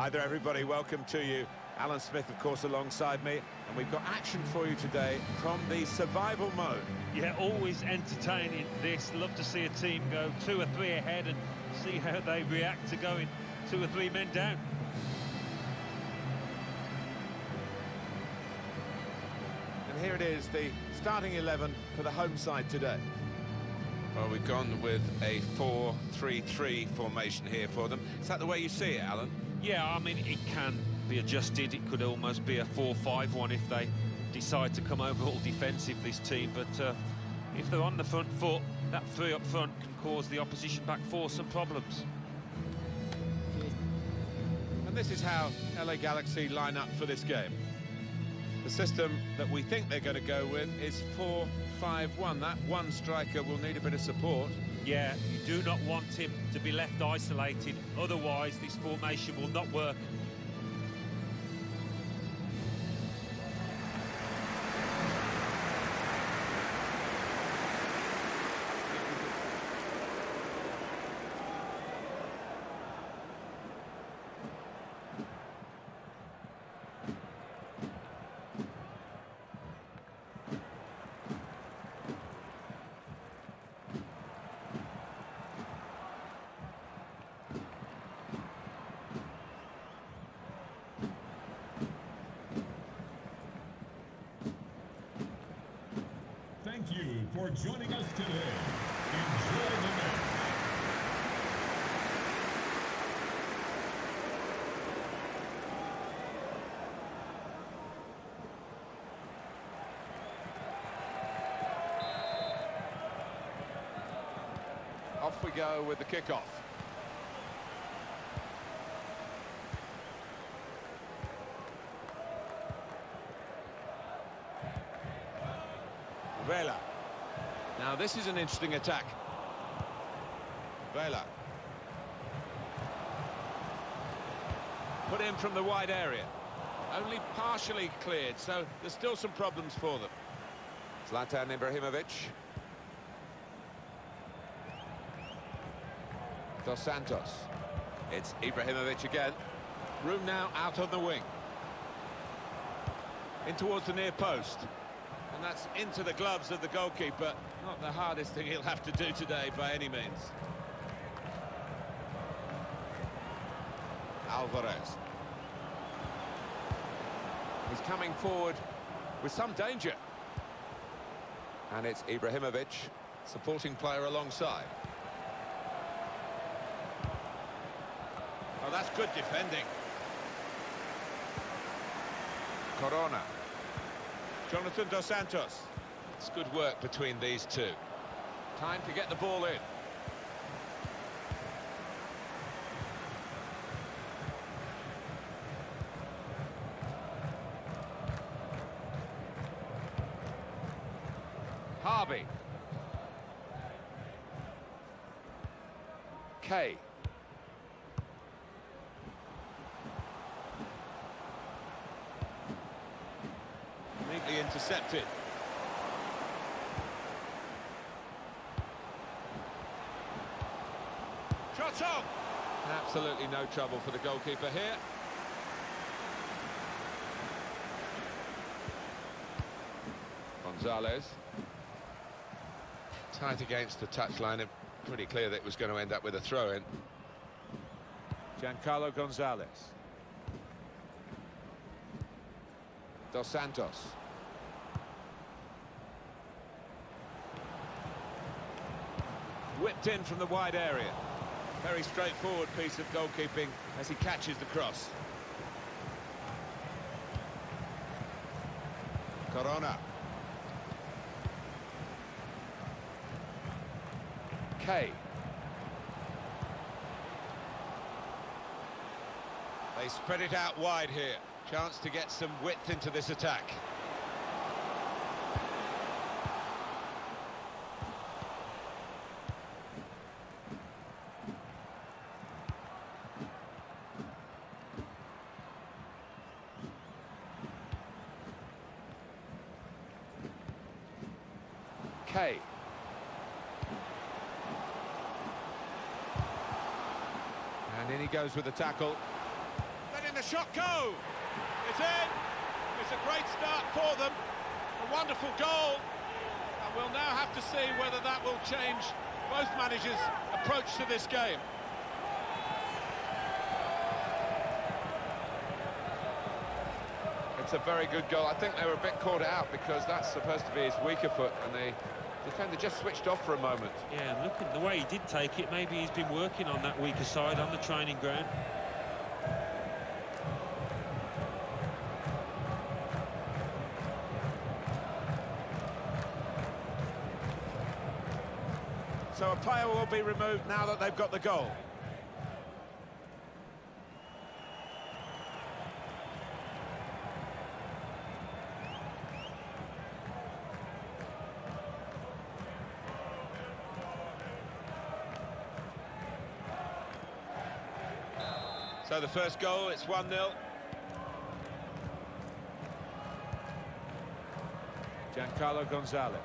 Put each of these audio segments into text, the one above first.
Hi there, everybody. Welcome to you. Alan Smith, of course, alongside me. And we've got action for you today from the survival mode. Yeah, always entertaining this. Love to see a team go two or three ahead and see how they react to going two or three men down. And here it is, the starting 11 for the home side today. Well, we've gone with a 4-3-3 formation here for them. Is that the way you see it, Alan? Yeah, I mean, it can be adjusted. It could almost be a 4-5-1 if they decide to come over all defensive, this team. But uh, if they're on the front foot, that three up front can cause the opposition back four some problems. And this is how LA Galaxy line up for this game. The system that we think they're going to go with is 4-5-1. That one striker will need a bit of support. Yeah, you do not want him to be left isolated. Otherwise, this formation will not work. For joining us today. Enjoy the match. Off we go with the kickoff. Vela. Now this is an interesting attack. Vela. Put in from the wide area. Only partially cleared, so there's still some problems for them. Zlatan Ibrahimovic. Dos Santos. It's Ibrahimovic again. Room now out on the wing. In towards the near post. And that's into the gloves of the goalkeeper. Not the hardest thing he'll have to do today by any means. Alvarez. He's coming forward with some danger. And it's Ibrahimovic, supporting player alongside. Oh, that's good defending. Corona. Jonathan Dos Santos. It's good work between these two. Time to get the ball in. Harvey. Kaye. Neatly intercepted. On! Absolutely no trouble for the goalkeeper here. Gonzalez. Tight against the touchline, and pretty clear that it was going to end up with a throw-in. Giancarlo Gonzalez. Dos Santos. Whipped in from the wide area. Very straightforward piece of goalkeeping as he catches the cross. Corona. Kaye. They spread it out wide here. Chance to get some width into this attack. Kaye. And in he goes with the tackle. Letting the shot go. It's in. It's a great start for them. A wonderful goal. And we'll now have to see whether that will change both managers' approach to this game. It's a very good goal. I think they were a bit caught out because that's supposed to be his weaker foot, and the defender just switched off for a moment. Yeah, look at the way he did take it. Maybe he's been working on that weaker side on the training ground. So a player will be removed now that they've got the goal. The first goal, it's 1-0. Giancarlo Gonzalez.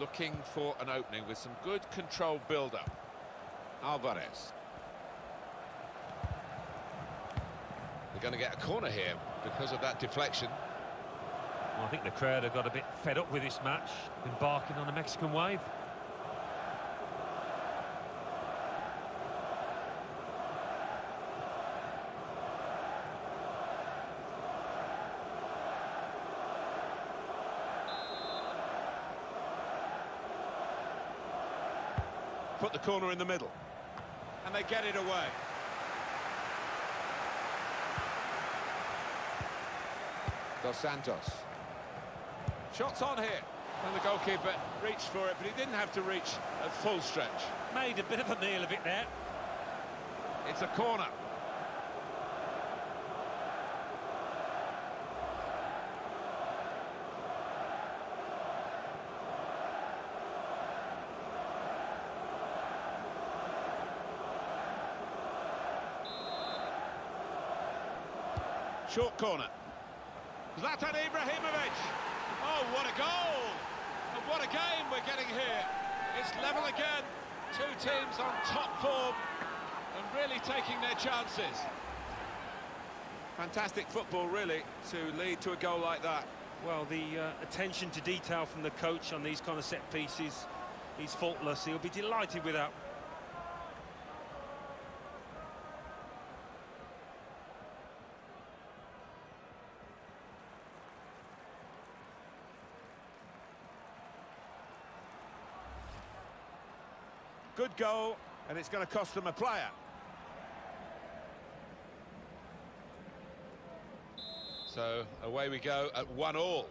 Looking for an opening with some good control build-up. Alvarez. They're going to get a corner here because of that deflection. Well, I think the crowd have got a bit fed up with this match, embarking on a Mexican wave. Put the corner in the middle. And they get it away. Dos Santos. Shots on here. And the goalkeeper reached for it, but he didn't have to reach at full stretch. Made a bit of a meal of it there. It's a corner. Short corner. Zlatan Ibrahimovic. Oh, what a goal! And what a game we're getting here. It's level again. Two teams on top form and really taking their chances. Fantastic football, really, to lead to a goal like that. Well, the uh, attention to detail from the coach on these kind of set pieces, he's faultless. He'll be delighted with that. Goal, and it's going to cost them a player. So away we go at one all.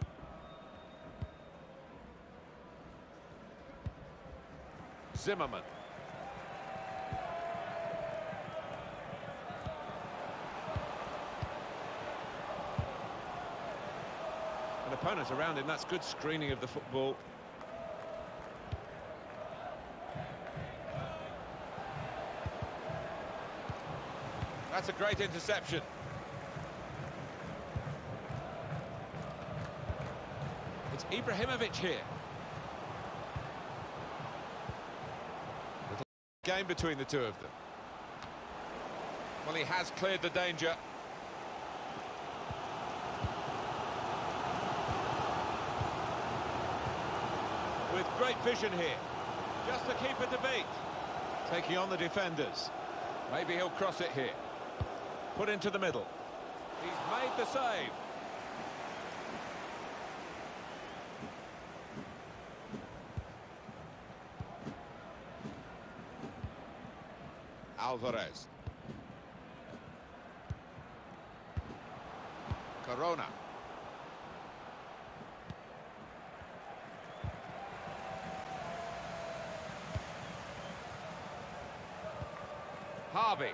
Zimmerman. An opponent around him, that's good screening of the football. That's a great interception. It's Ibrahimovic here. Little game between the two of them. Well, he has cleared the danger. With great vision here. Just the keeper to beat. Taking on the defenders. Maybe he'll cross it here. Put into the middle. He's made the save. Alvarez. Corona. Harvey.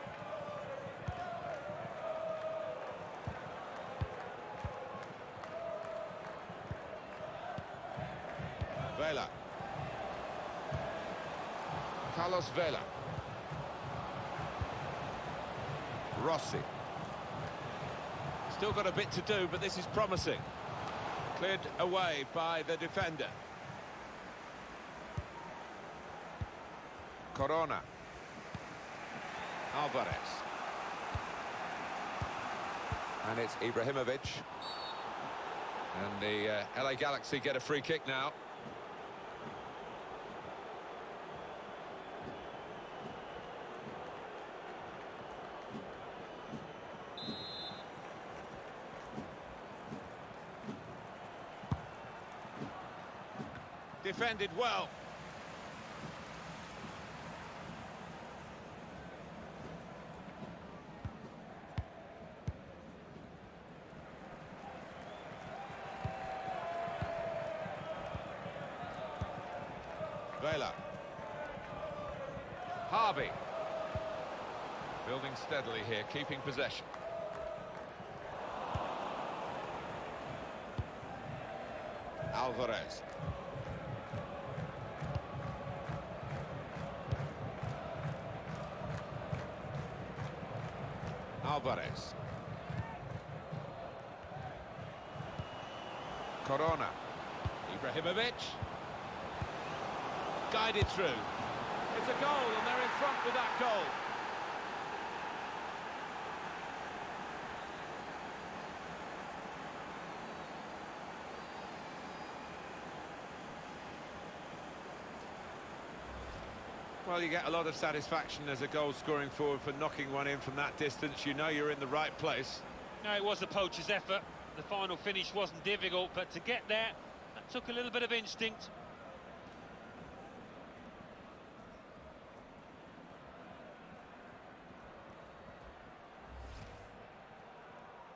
Vela. Carlos Vela. Rossi. Still got a bit to do, but this is promising. Cleared away by the defender. Corona. Alvarez. And it's Ibrahimovic. And the uh, LA Galaxy get a free kick now. Defended well. Vela. Harvey. Building steadily here, keeping possession. Alvarez. Alvarez. Corona. Ibrahimovic. Guided through. It's a goal, and they're in front with that goal. Well, you get a lot of satisfaction as a goal-scoring forward for knocking one in from that distance. You know you're in the right place. No, it was the poacher's effort. The final finish wasn't difficult, but to get there, that took a little bit of instinct.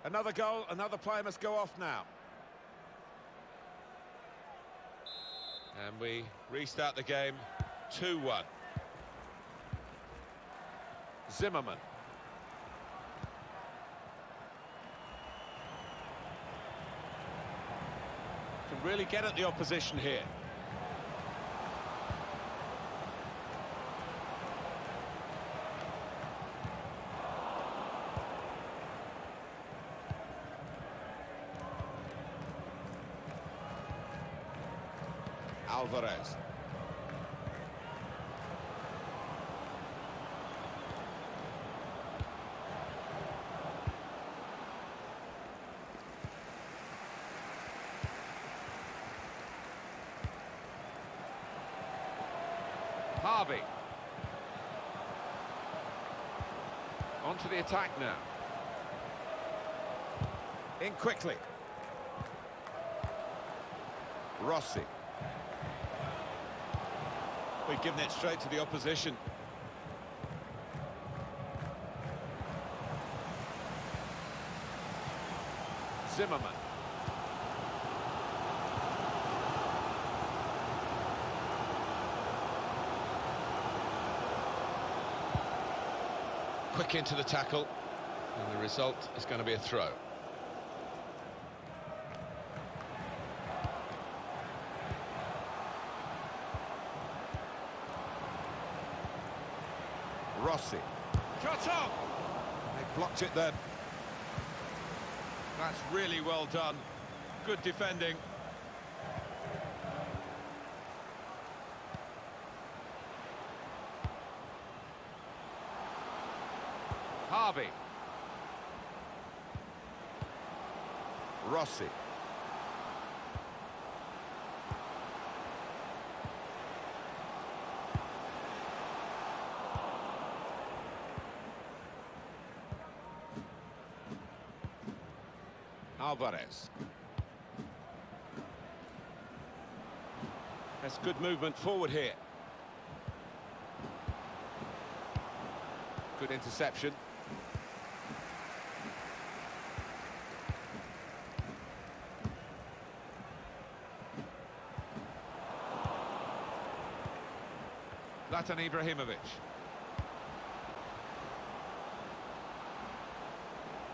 Another goal, another player must go off now. And we restart the game 2-1. Zimmerman. Can really get at the opposition here. Alvarez. Harvey. On to the attack now. In quickly. Rossi. We've given it straight to the opposition. Zimmerman. Quick into the tackle. And the result is going to be a throw. Rossi. Shot up! They blocked it then. That's really well done. Good defending. Harvey. Rossi. Alvarez. That's good movement forward here. Good interception. Zlatan Ibrahimovic.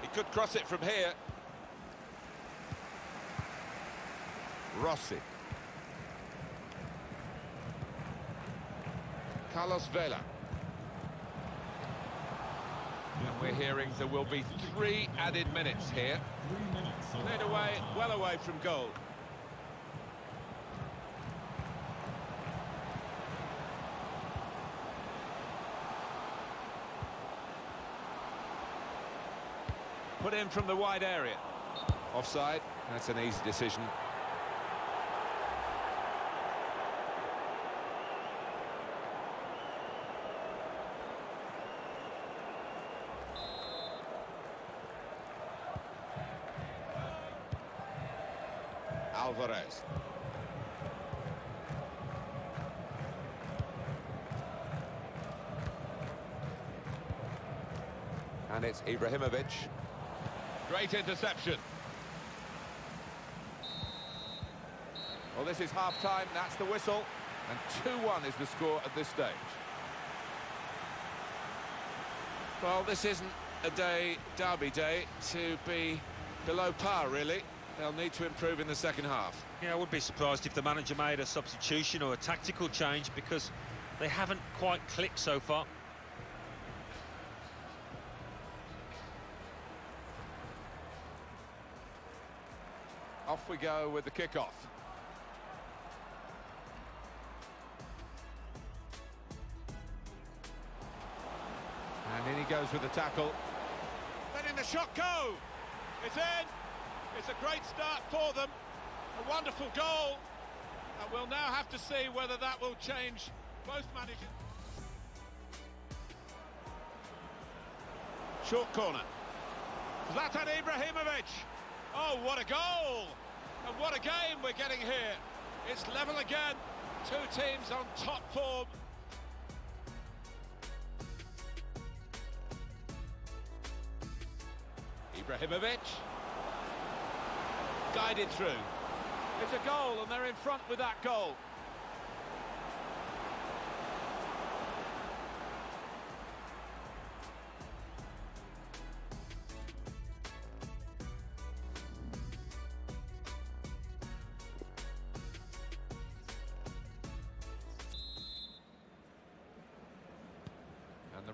He could cross it from here. Rossi. Carlos Vela. And we're hearing there will be three added minutes here. Three minutes. Cleared away, well away from goal. Put in from the wide area. Offside, that's an easy decision. Alvarez. And it's Ibrahimovic. Great interception. Well, this is half-time, that's the whistle. And 2-1 is the score at this stage. Well, this isn't a day, derby day, to be below par, really. They'll need to improve in the second half. Yeah, I would be surprised if the manager made a substitution or a tactical change because they haven't quite clicked so far. We go with the kickoff. And in he goes with the tackle. Letting the shot go. It's in. It's a great start for them. A wonderful goal. And we'll now have to see whether that will change both managers. Short corner. Zlatan Ibrahimovic. Oh, what a goal! And what a game we're getting here. It's level again. Two teams on top form. Ibrahimovic. Guided through. It's a goal and they're in front with that goal.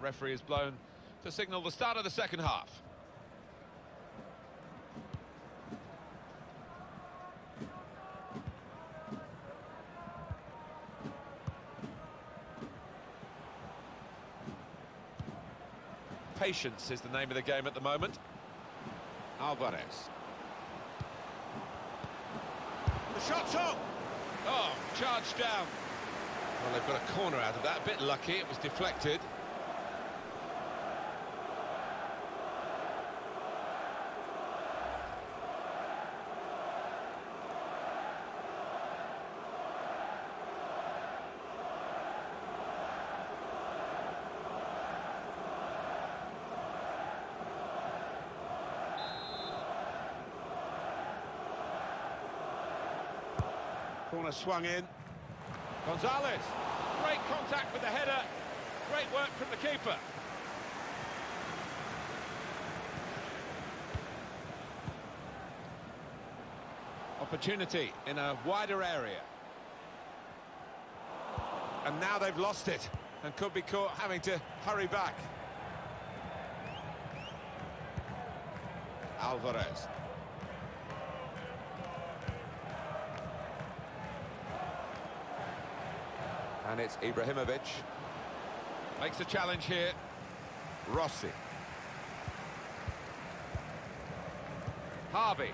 Referee is blown to signal the start of the second half. Patience is the name of the game at the moment. Alvarez. The shot's on! Oh, charged down. Well, they've got a corner out of that. A bit lucky, it was deflected. Corner swung in. Gonzalez. Great contact with the header. Great work from the keeper. Opportunity in a wider area. And now they've lost it and could be caught having to hurry back. Alvarez. And it's Ibrahimovic. Makes a challenge here. Rossi. Harvey.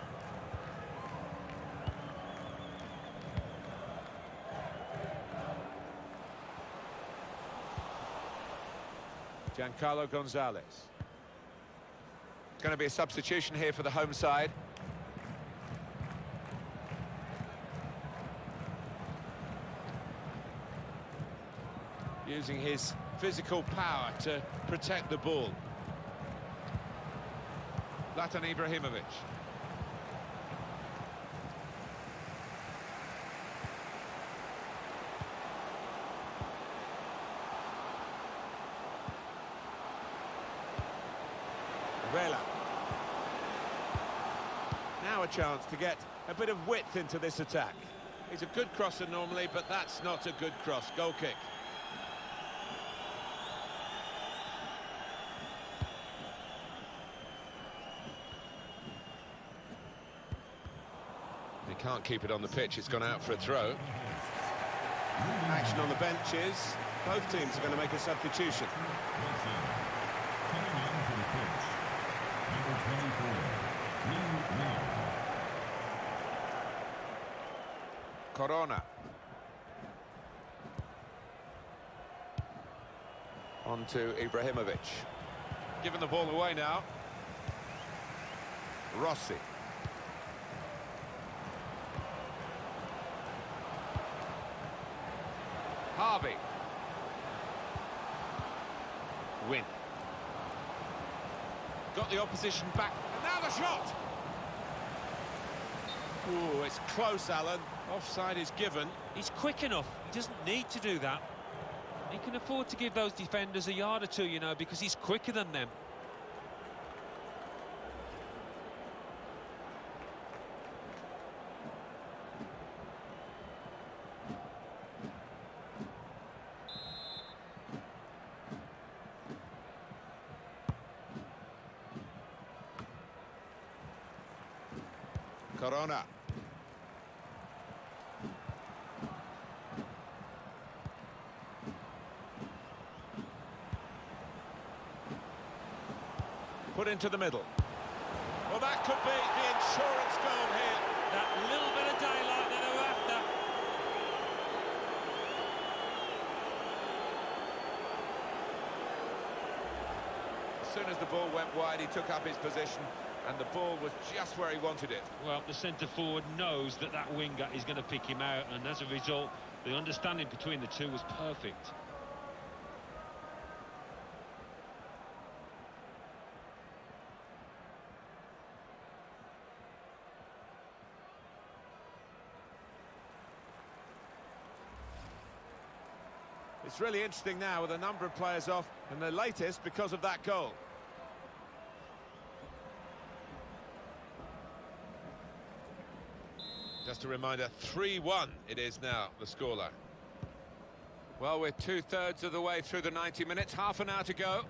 Giancarlo Gonzalez. It's going to be a substitution here for the home side. Using his physical power to protect the ball. Zlatan Ibrahimovic. Vela. Now a chance to get a bit of width into this attack. He's a good crosser normally, but that's not a good cross. Goal kick. Can't keep it on the pitch, it's gone out for a throw. Action on the benches. Both teams are going to make a substitution. Coming in for the pitch, Number 24, Lee Miller. Corona. On to Ibrahimovic. Giving the ball away now. Rossi. Harvey. Nguyen. Got the opposition back. And now the shot! Ooh, it's close, Alan. Offside is given. He's quick enough. He doesn't need to do that. He can afford to give those defenders a yard or two, you know, because he's quicker than them. Corona. Put into the middle. Well, that could be the insurance goal here. That little bit of daylight that they were after. As soon as the ball went wide, he took up his position, and the ball was just where he wanted it. Well, the centre forward knows that that winger is going to pick him out, and as a result, the understanding between the two was perfect. It's really interesting now with a number of players off, and the latest because of that goal. Just a reminder, 3-1 it is now, the scoreline. Well, we're two-thirds of the way through the 90 minutes, half an hour to go.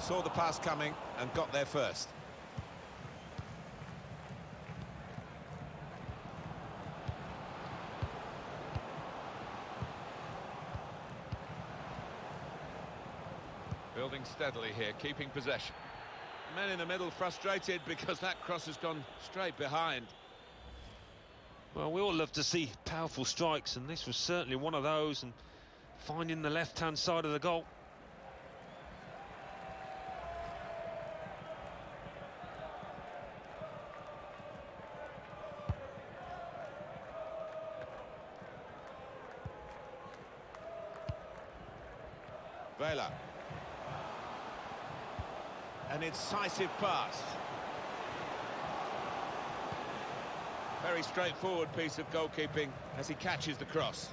Saw the pass coming and got there first. Steadily here, keeping possession. Men in the middle frustrated because that cross has gone straight behind. Well, we all love to see powerful strikes, and this was certainly one of those, and finding the left-hand side of the goal. Vela. An incisive pass. Very straightforward piece of goalkeeping as he catches the cross.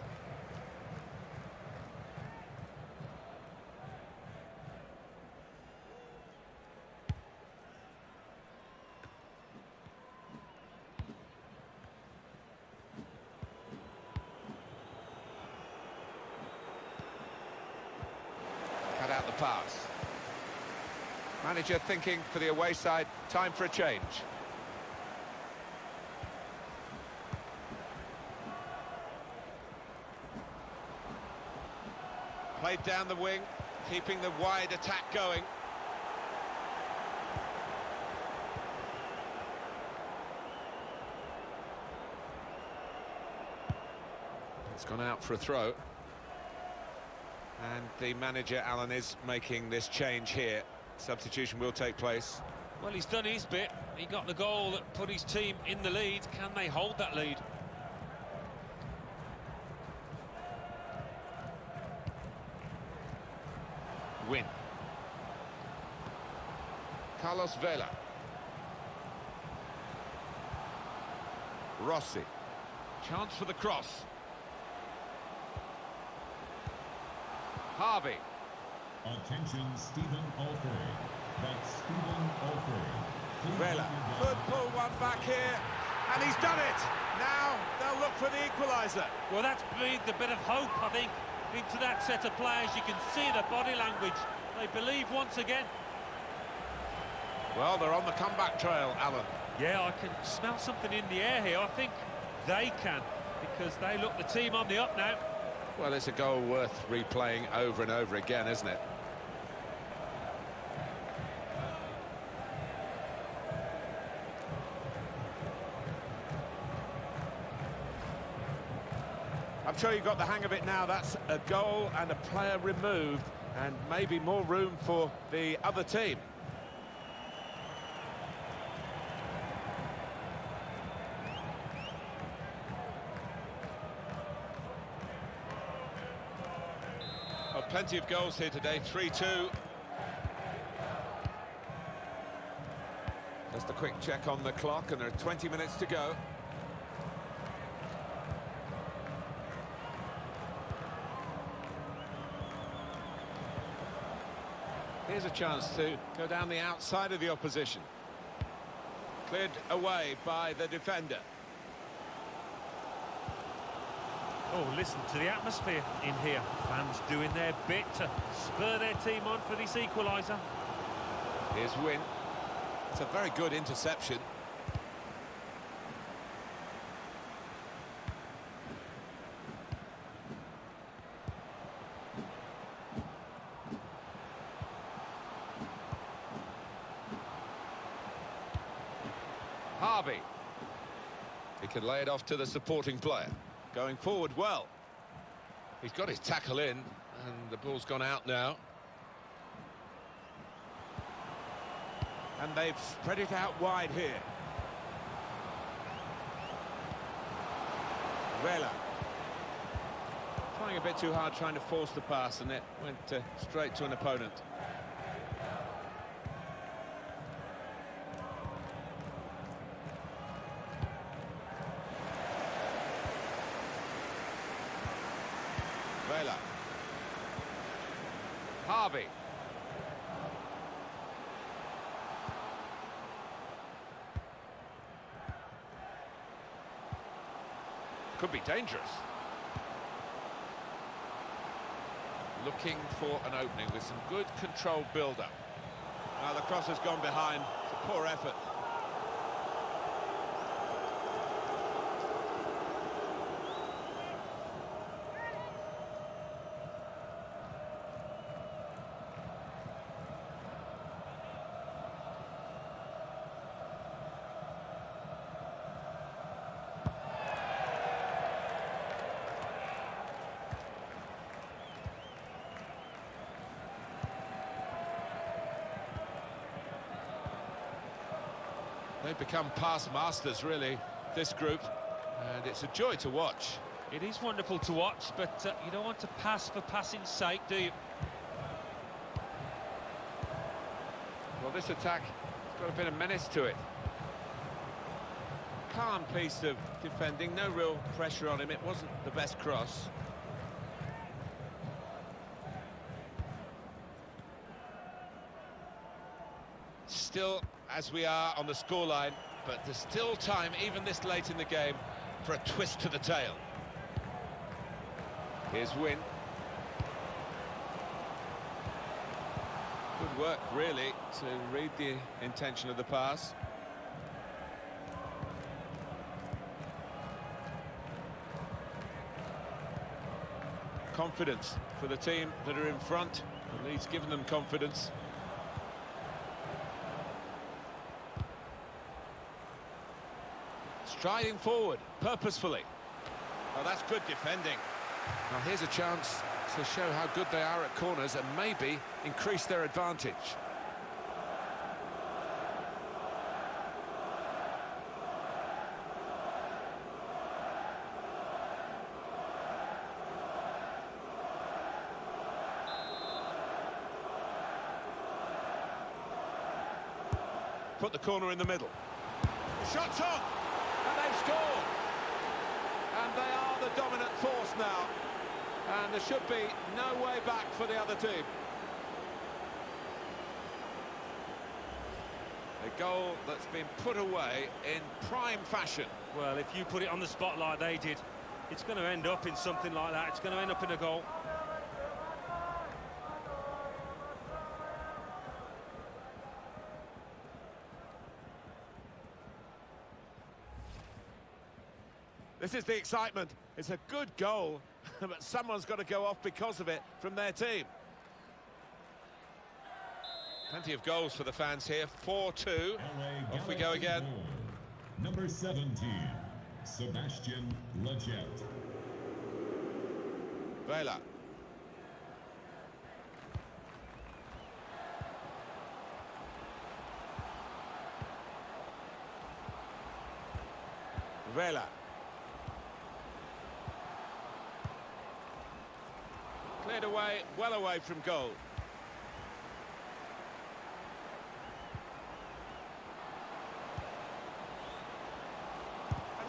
Cut out the pass. Manager thinking for the away side, time for a change. Played down the wing, keeping the wide attack going. It's gone out for a throw. And the manager, Alan, is making this change here. Substitution will take place. Well, he's done his bit. He got the goal that put his team in the lead. Can they hold that lead? Nguyen. Carlos Vela. Rossi. Chance for the cross. Harvey. Attention, Stephen Alford. That's Stephen Alford. Please Vela. Could pull one back here, and he's done it. Now they'll look for the equaliser. Well, that's breathed a bit of hope, I think, into that set of players. You can see the body language. They believe once again. Well, they're on the comeback trail, Alan. Yeah, I can smell something in the air here. I think they can, because they look the team on the up now. Well, it's a goal worth replaying over and over again, isn't it? Sure you've got the hang of it now. That's a goal and a player removed, and maybe more room for the other team. Well, plenty of goals here today, 3-2. Just a quick check on the clock, and there are 20 minutes to go. Chance to go down the outside of the opposition. Cleared away by the defender. Oh, listen to the atmosphere in here. Fans doing their bit to spur their team on for this equaliser. Here's Nguyen. It's a very good interception. Harvey. Off to the supporting player. Going forward well. He's got his tackle in, and the ball's gone out now. And they've spread it out wide here. Vela. Trying a bit too hard, trying to force the pass, and it went uh, straight to an opponent. Vela. Harvey. Could be dangerous. Looking for an opening with some good controlled build-up. Now the cross has gone behind. It's a poor effort. They've become past masters, really, this group, and it's a joy to watch. It is wonderful to watch, but uh, you don't want to pass for passing's sake, do you? Well, this attack has got a bit of menace to it. Calm piece of defending, no real pressure on him. It wasn't the best cross. Still, as we are on the scoreline, but there's still time, even this late in the game, for a twist to the tail. Here's Nguyen. Good work, really, to read the intention of the pass. Confidence for the team that are in front. The lead's given them confidence. Striding forward, purposefully. Oh, that's good defending. Now here's a chance to show how good they are at corners and maybe increase their advantage. Put the corner in the middle. Shot's on, and they've. And they are the dominant force now. And there should be no way back for the other team. A goal that's been put away in prime fashion. Well, if you put it on the spot like they did, it's going to end up in something like that. It's going to end up in a goal. This is the excitement. It's a good goal, but someone's got to go off because of it from their team. Plenty of goals for the fans here. 4-2. Off we go again. Number 17, Sebastian Lletget. Vela. Vela. Cleared away, well away from goal.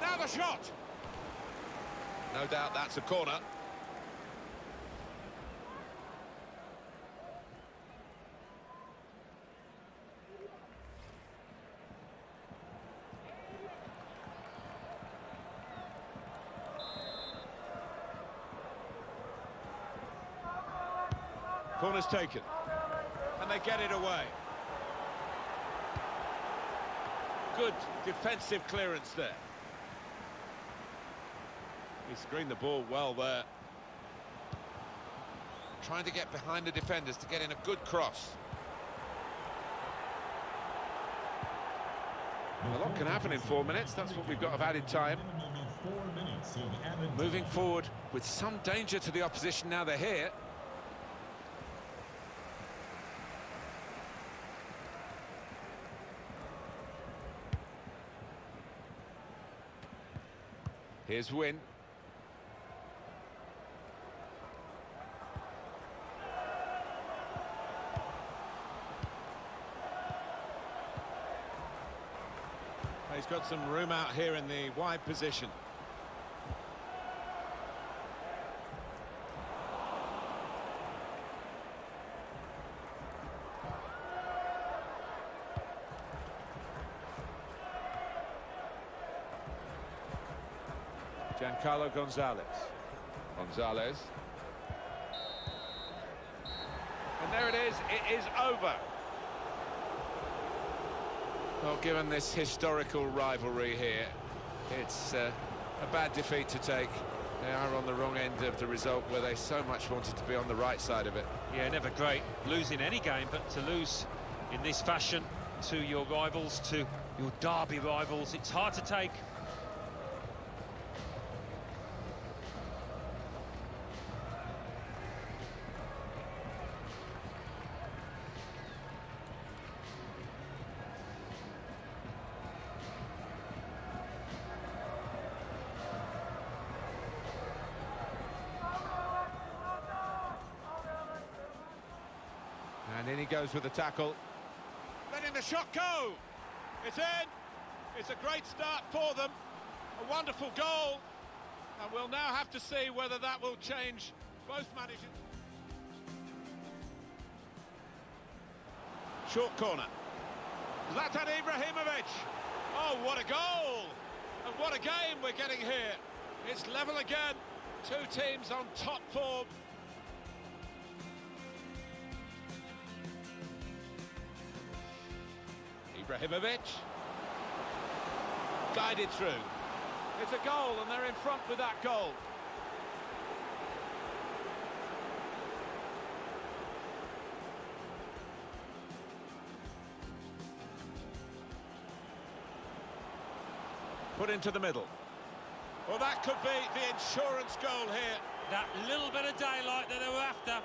The shot! No doubt that's a corner. Corner's taken. And they get it away. Good defensive clearance there. He screened the ball well there. Trying to get behind the defenders to get in a good cross. A lot can happen in four minutes. That's what we've got of added time. Moving forward with some danger to the opposition now they're here. Here's Nguyen. He's got some room out here in the wide position. Giancarlo Gonzalez. Gonzalez. And there it is, it is over. Well, given this historical rivalry here, it's uh, a bad defeat to take. They are on the wrong end of the result where they so much wanted to be on the right side of it. Yeah, never great losing any game, but to lose in this fashion to your rivals, to your derby rivals, it's hard to take. Goes with the tackle. Letting the shot go! It's in! It's a great start for them. A wonderful goal. And we'll now have to see whether that will change both managers. Short corner. Zlatan Ibrahimovic. Oh, what a goal! And what a game we're getting here. It's level again. Two teams on top form. Ibrahimovic. Guided through. It's a goal and they're in front with that goal. Put into the middle. Well, that could be the insurance goal here. That little bit of daylight that they were after.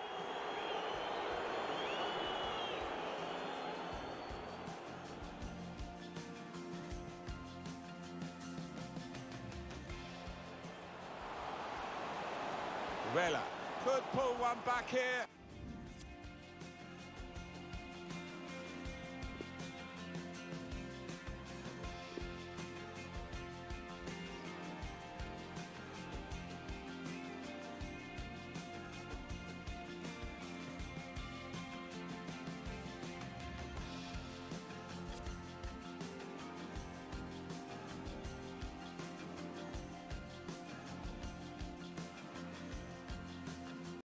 Vela could pull one back here.